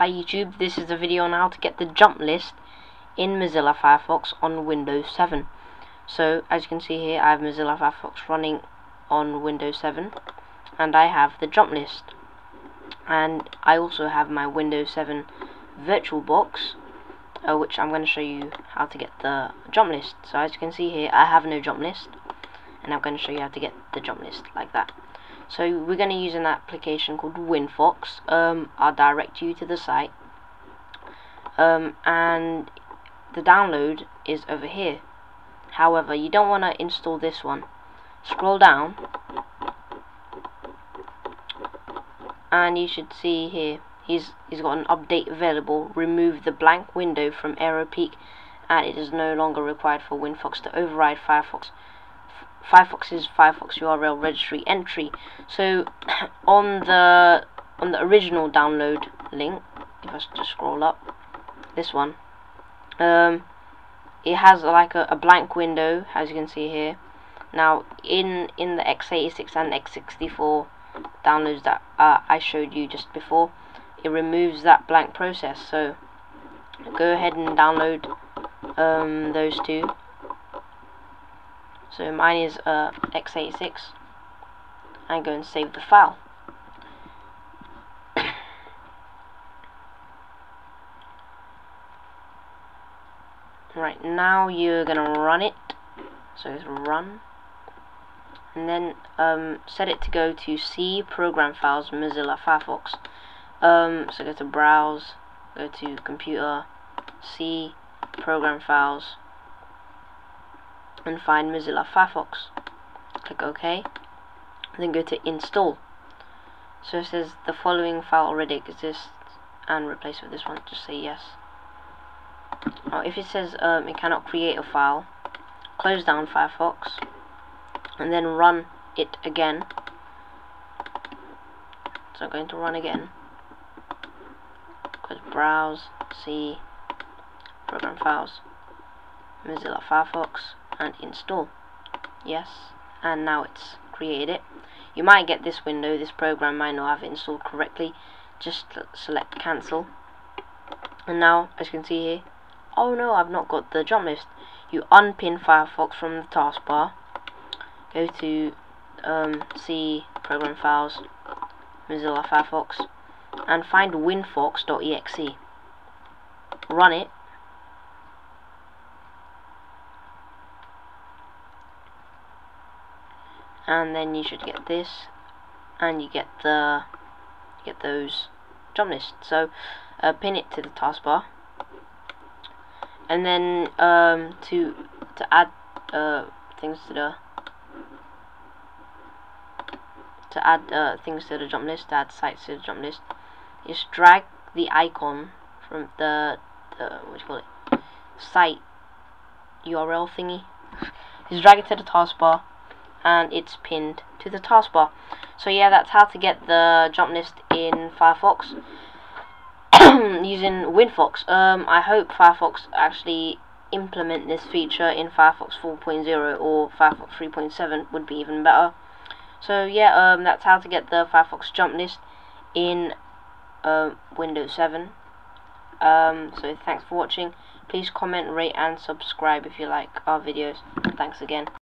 Hi YouTube, this is a video on how to get the jump list in Mozilla Firefox on Windows 7. So, as you can see here, I have Mozilla Firefox running on Windows 7 and I have the jump list. And I also have my Windows 7 VirtualBox uh, which I'm going to show you how to get the jump list. So as you can see here, I have no jump list and I'm going to show you how to get the jump list like that. So we're going to use an application called WinFox. Um, I'll direct you to the site. Um, and the download is over here. However, you don't want to install this one. Scroll down. And you should see here, he's, he's got an update available. Remove the blank window from AeroPeek and it is no longer required for WinFox to override Firefox Firefox's Firefox URL registry entry. So on the on the original download link, if I just scroll up, this one, um, it has like a, a blank window, as you can see here. Now in in the x86 and x64 downloads that uh, I showed you just before, it removes that blank process. So go ahead and download um, those two so mine is uh, x86 and go and save the file. Right now you're gonna run it. So it's run. And then um, set it to go to C program files Mozilla Firefox. Um, so go to browse go to computer C program files and find Mozilla Firefox. Click OK. Then go to install. So it says the following file already exists and replace with this one. Just say yes. Now if it says um, it cannot create a file, close down Firefox and then run it again. So I'm going to run again. Go to browse, see, program files, Mozilla Firefox, and install. Yes and now it's created. It you might get this window. This program might not have installed correctly. Just select cancel. And now as you can see here oh no I've not got the jump list you unpin Firefox from the taskbar. Go to um, C program files Mozilla Firefox and find winfox.exe run it and then you should get this and you get the get those jump lists. So uh, pin it to the taskbar. And then um, to to add uh, things to the to add uh, things to the jump list to add sites to the jump list just drag the icon from the, the what do you call it site URL thingy. Just drag it to the taskbar and it's pinned to the taskbar. So yeah, that's how to get the jump list in Firefox using WinFox. Um, I hope Firefox actually implement this feature in Firefox 4.0 or Firefox 3.7 would be even better. So yeah, um, that's how to get the Firefox jump list in uh, Windows 7. Um, so thanks for watching. Please comment, rate and subscribe if you like our videos. Thanks again.